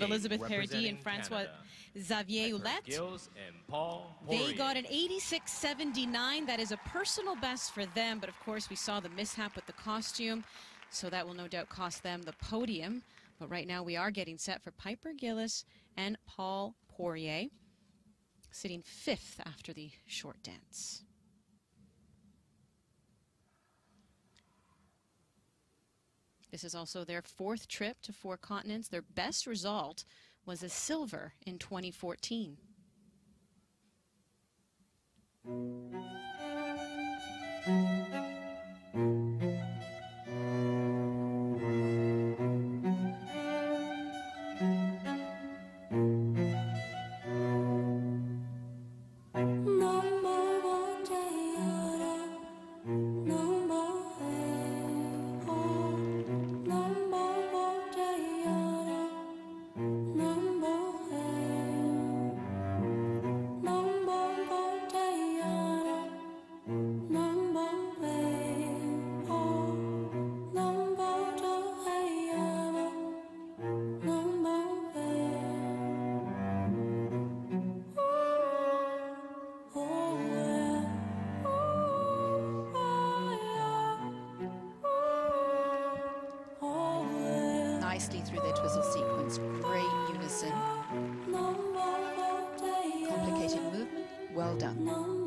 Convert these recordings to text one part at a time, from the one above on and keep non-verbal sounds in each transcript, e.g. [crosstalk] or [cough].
Elisabeth Paradis and Francois Xavier Ouellette. They got an 86.79. That is a personal best for them, but of course we saw the mishap with the costume, so that will no doubt cost them the podium. But right now we are getting set for Piper Gilles and Paul Poirier, sitting fifth after the short dance. This is also their fourth trip to four continents. Their best result was a silver in 2014. Nicely through their twizzle sequence. Great unison. Complicated movement. Well done.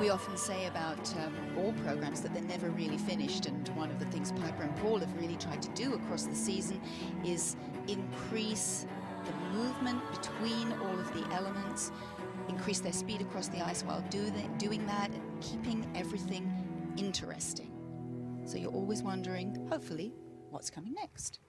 We often say about um, all programs that they're never really finished, and one of the things Piper and Paul have really tried to do across the season is increase the movement between all of the elements, increase their speed across the ice while do doing that and keeping everything interesting. So you're always wondering, hopefully, what's coming next.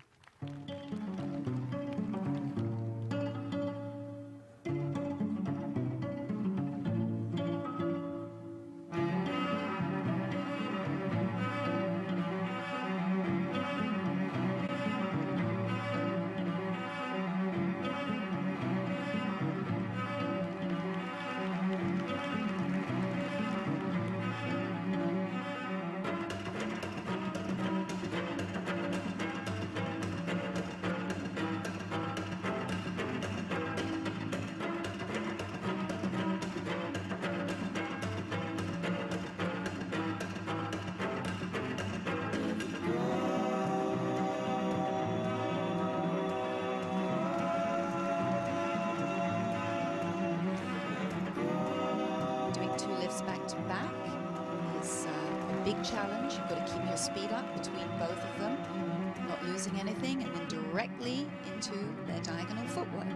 Challenge. You've got to keep your speed up between both of them, not losing anything, and then directly into their diagonal footwork.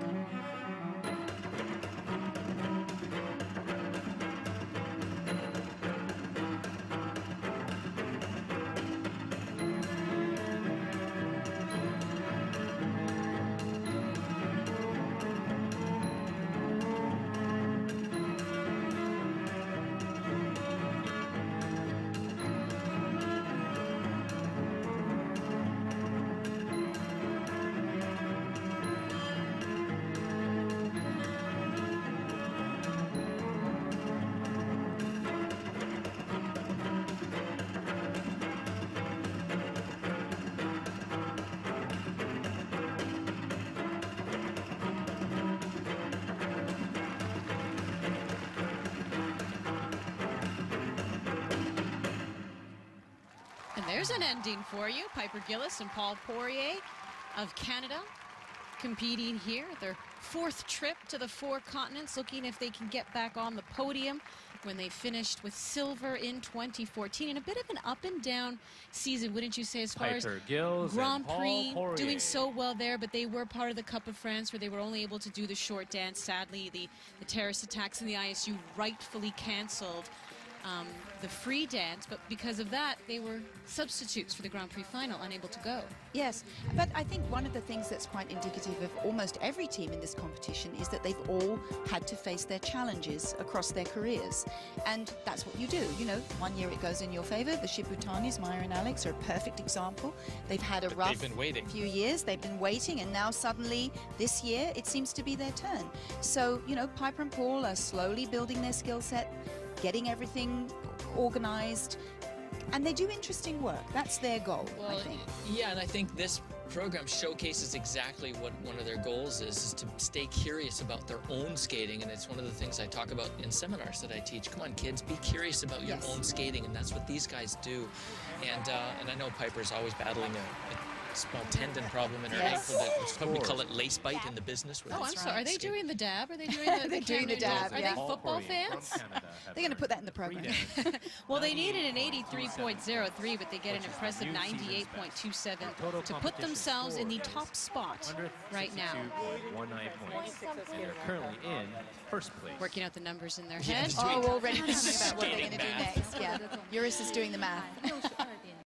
There's an ending for you. Piper Gilles and Paul Poirier of Canada competing here. Their fourth trip to the four continents, looking if they can get back on the podium. when they finished with silver in 2014 and a bit of an up and down season, wouldn't you say, as far Piper as Gills Grand Prix doing so well there, but they were part of the Cup of France where they were only able to do the short dance. Sadly, the, the terrorist attacks in the ISU rightfully canceled um, the free dance, but because of that, they were substitutes for the Grand Prix final, unable to go. Yes, but I think one of the things that's quite indicative of almost every team in this competition is that they've all had to face their challenges across their careers. And that's what you do. You know, one year it goes in your favor. The Shibutanis, Maia and Alex, are a perfect example. They've had a But rough they've been waiting. few years. They've been waiting, and now suddenly this year it seems to be their turn. So, you know, Piper and Paul are slowly building their skill set, getting everything organized. And they do interesting work. That's their goal, I think. yeah, and I think this program showcases exactly what one of their goals is, is to stay curious about their own skating. And it's one of the things I talk about in seminars that I teach. Come on, kids, be curious about your Yes. own skating. And that's what these guys do. And uh, and I know Piper's always battling a, a small tendon problem in her Yes. ankle. That it's probably call it lace bite in the business. where Oh, I'm sorry. Are they skate. doing the dab? Are they [laughs] doing the, They're doing the dab, Are yeah. they football fans? They're gonna put that in the program. [laughs] Well, they needed an 83.03, but they get an Which is the impressive new season's best. 98.27 to put themselves in the top spot right now. points, and they're currently in first place. Working out the numbers in their head. Oh, already thinking about what they're skating going to do next. Yeah, [laughs] Eurus is doing the math.